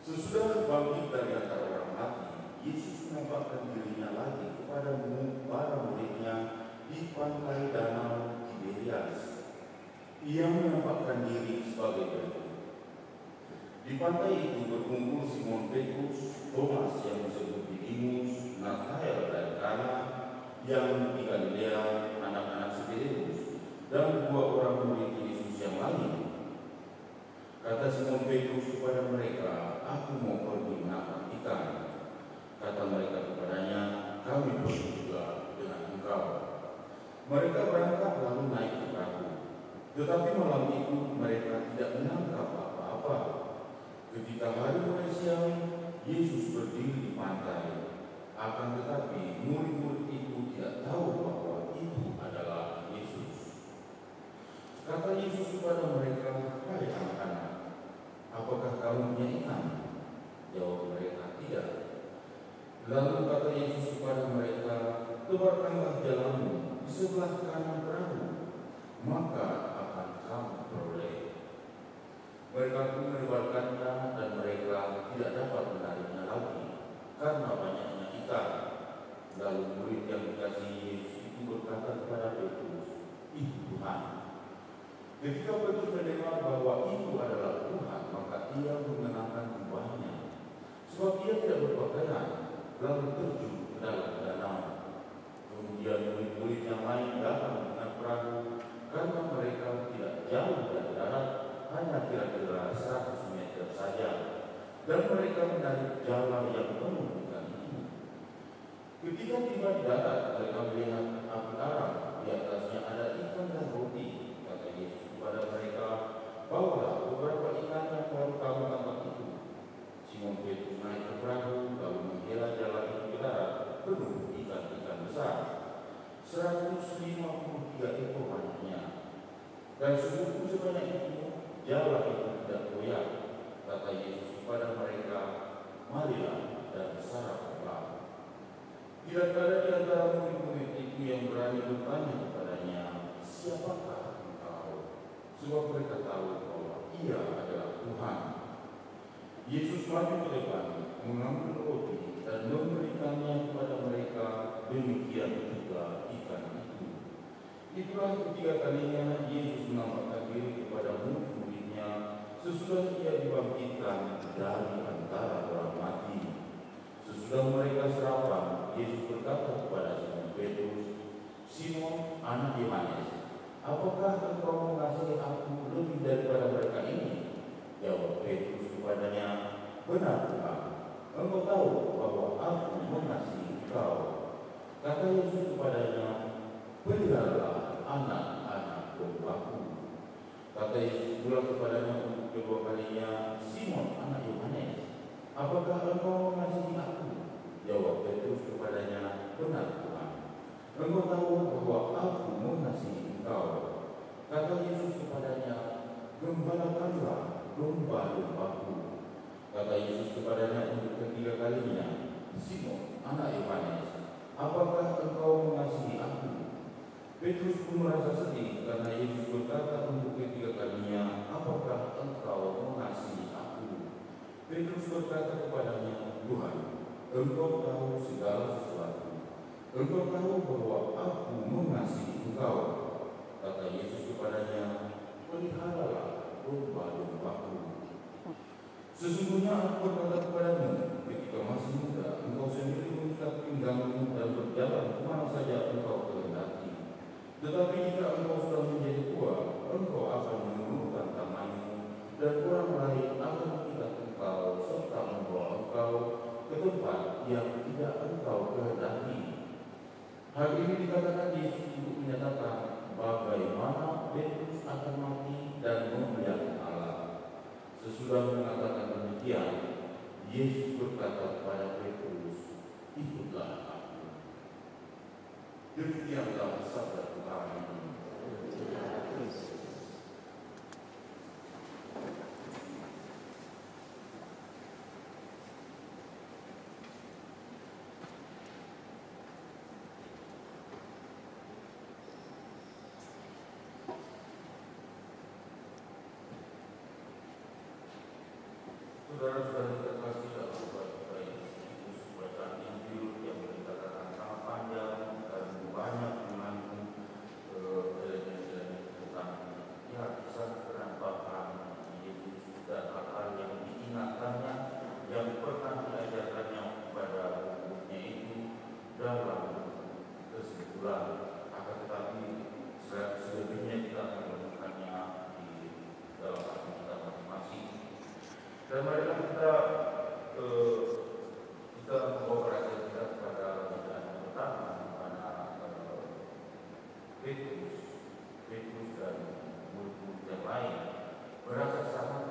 Sesudah bangkit dari antara orang mati, Yesus menampakkan dirinya lagi kepada para muridnya di pantai danau Tiberias. Ia menampakkan diri sebagai berikut. Di pantai itu berkumpul Simon Petrus, Thomas yang disebut Didimus, Nathanael dan Kana, yang di Galilea, anak-anak Zebedeus, dan dua orang murid Yesus yang lain. Kata Simon Petrus kepada mereka, Aku mau pergi menangkap ikan. Kata mereka kepadanya, Kami pergi juga dengan engkau. Mereka berangkat lalu naik ke perahu. Tetapi malam itu mereka tidak menangkap apa-apa. Ketika hari mulai siang, Yesus berdiri di pantai. Akan tetapi murid-murid itu tidak tahu bahwa itu adalah Yesus. Kata Yesus kepada mereka, Hai anak-anak, apakah kamu punya ikan? Jawab mereka, tidak. Lalu kata Yesus kepada mereka, tebarkanlah jalanmu di sebelah kanan perahu, maka akan kamu peroleh. Mereka pun melebarkannya dan mereka tidak dapat menariknya lagi karena banyaknya ikan. Lalu murid yang dikasihi itu berkata kepada Petrus, Itu Tuhan. Ketika Petrus mendengar bahwa itu adalah Tuhan, maka ia mengenakan jubahnya. Sebab ia tidak berpakaian, lalu terjun ke dalam danau. Kemudian murid-murid yang lain datang dengan perahu karena mereka jauh dari darat, hanya kira-kira 100 meter saja. Dan mereka menarik jalan yang penuh ikan itu. Ketika tiba di darat, mereka melihat api arang, di atasnya ada ikan dan roti. Kata Yesus kepada mereka, bawalah beberapa ikan yang baru kamu tangkap itu. Simon Petrus naik ke perahu, lalu menghela jalan itu ke darat, penuh ikan-ikan besar. 153 ekor banyaknya. Dan sebuku sebanyak itu, jalan itu tidak goyah. Kata Yesus kepada mereka, marilah dan sarapanlah. Tidak ada di antara murid-murid itu yang berani bertanya kepadanya, siapakah engkau? Sebab mereka tahu bahwa ia adalah Tuhan. Yesus maju ke depan, mengambil roti dan memberikannya kepada mereka, demikian juga ikan itu. Itulah ketiga kalinya Yesus menampakkan diri kepada murid-muridnya sesudah ia dibangkitkan dari antara orang mati. Sesudah mereka serapan, Yesus berkata kepada Simon Petrus, Simon, anak Yohanes, apakah engkau mengasihi aku lebih daripada mereka ini? Jawab Petrus kepadanya, benar Tuhan, engkau tahu bahwa aku mengasihi engkau. Kata Yesus kepadanya, peliharalah anak-anak dombaku. Kata Yesus pula kepadanya untuk kedua kalinya, Simon, anak Yohanes, apakah engkau mengasihi aku? Jawab Petrus kepadanya, benar Tuhan. Engkau tahu bahwa aku mengasihi engkau. Kata Yesus kepadanya, gembalakanlah domba-dombaku. Kata Yesus kepadanya untuk ketiga kalinya, Simon, anak Yohanes, apakah engkau mengasihi aku? Petrus pun merasa sedih karena Yesus berkata untuk ketiga kalinya, apakah engkau mengasihi aku? Petrus berkata kepadanya, Tuhan, engkau tahu segala sesuatu. Engkau tahu bahwa aku mengasihi engkau. Yesus kepadanya, peliharalah domba-dombaku. Sesungguhnya aku berkata kepadamu, ketika masih muda, engkau sendiri mengikat pinggangmu dan berjalan ke mana saja engkau kehendaki. Tetapi jika engkau sudah menjadi tua, engkau akan menurunkan tamanmu dan orang lain akan mengikat engkau serta membawa engkau ke tempat yang tidak engkau kehendaki. Hal ini dikatakan Yesus untuk menyatakan bagaimana Petrus akan mati dan memuliakan Allah. Sesudah mengatakan demikian, Yesus berkata kepada Petrus, ikutlah aku. Demikianlah sabda Tuhan Reverend Petrus, Petrus dan murid-murid yang lain. Berasa sangat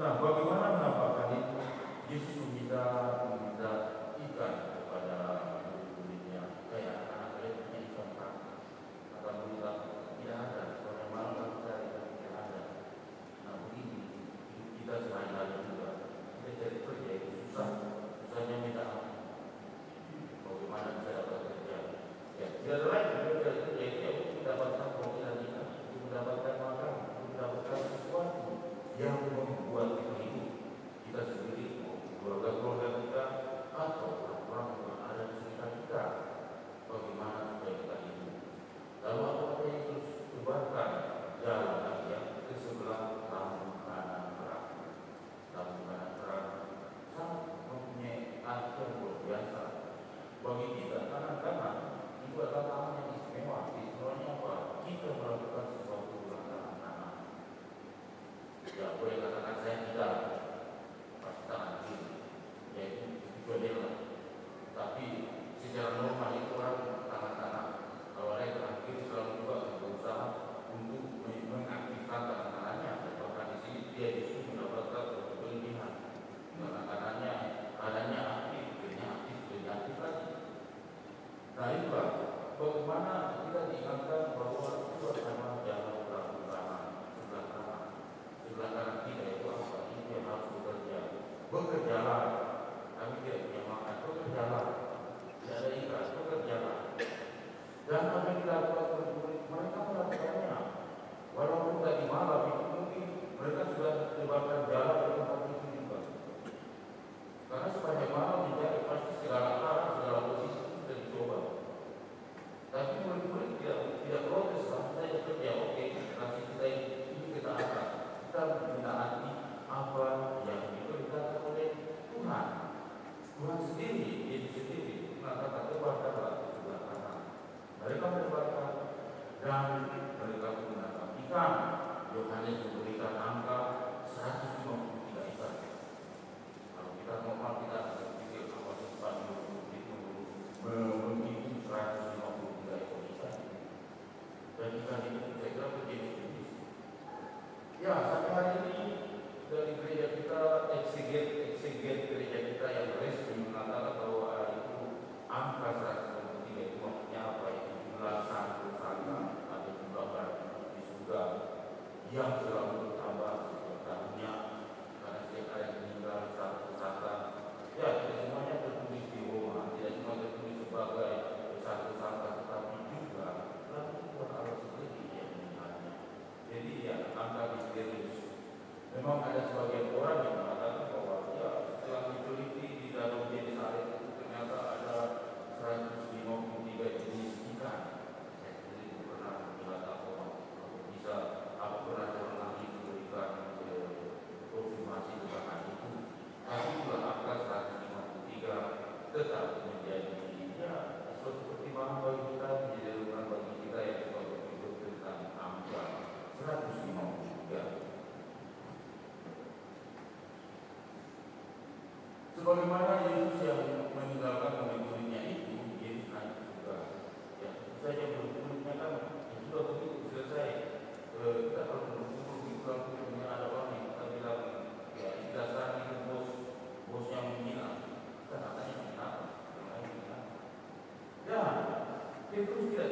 Tá, Petrus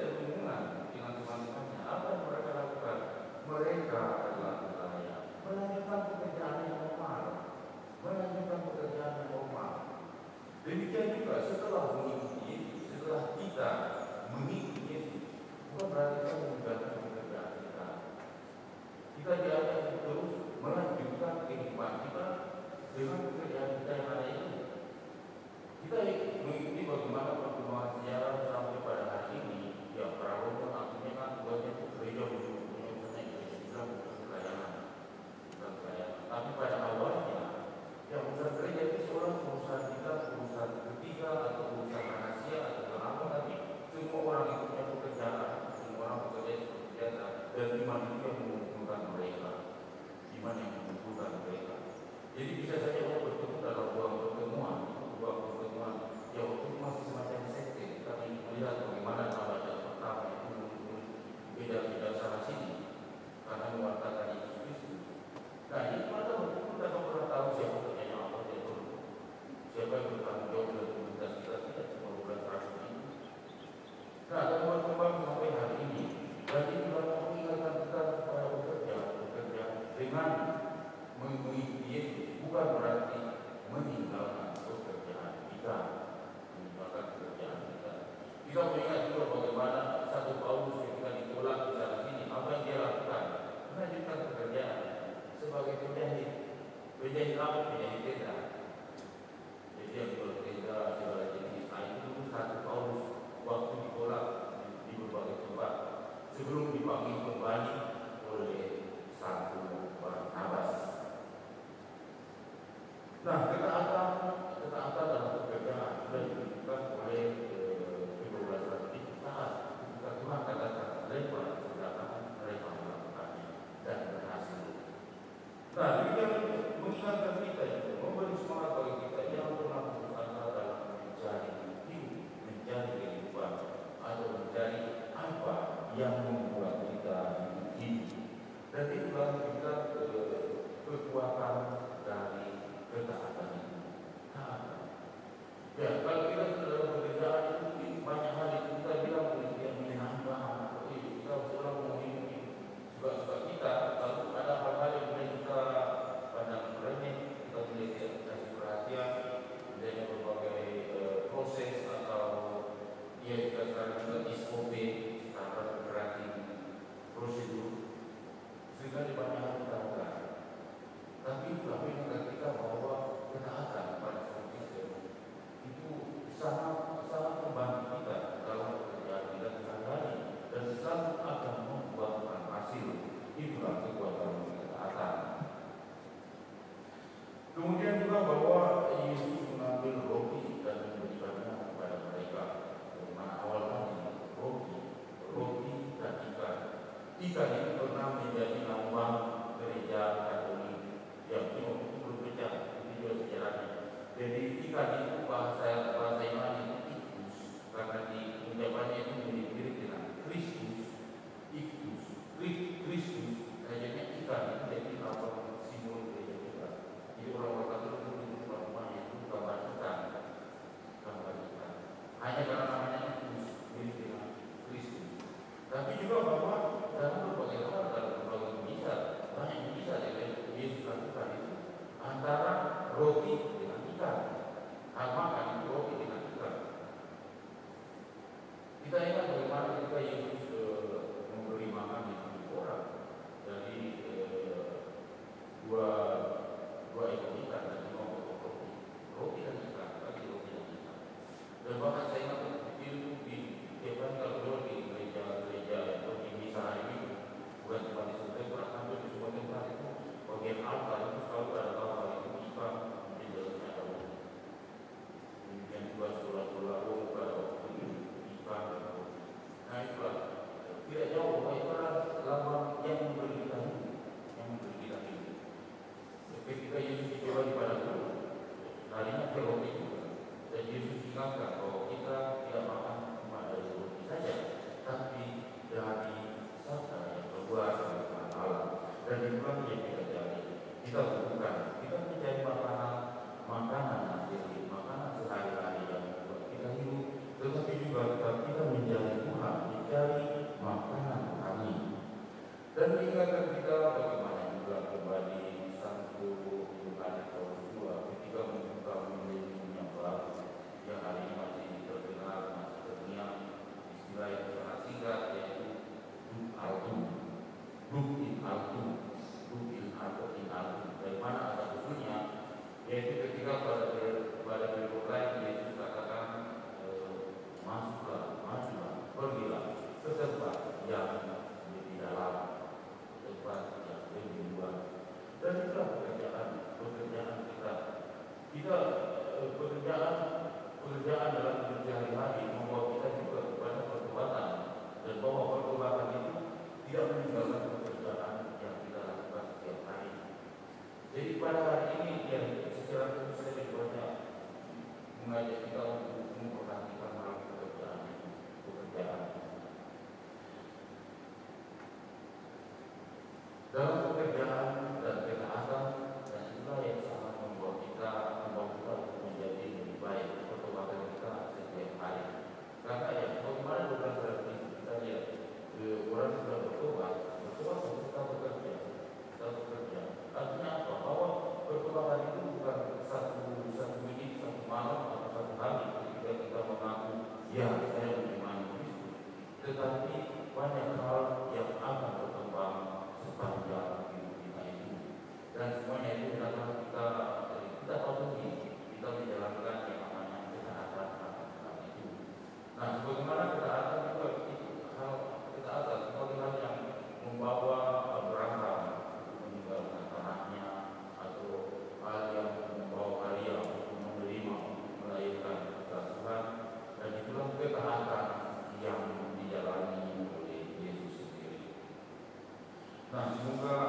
啊成功哥？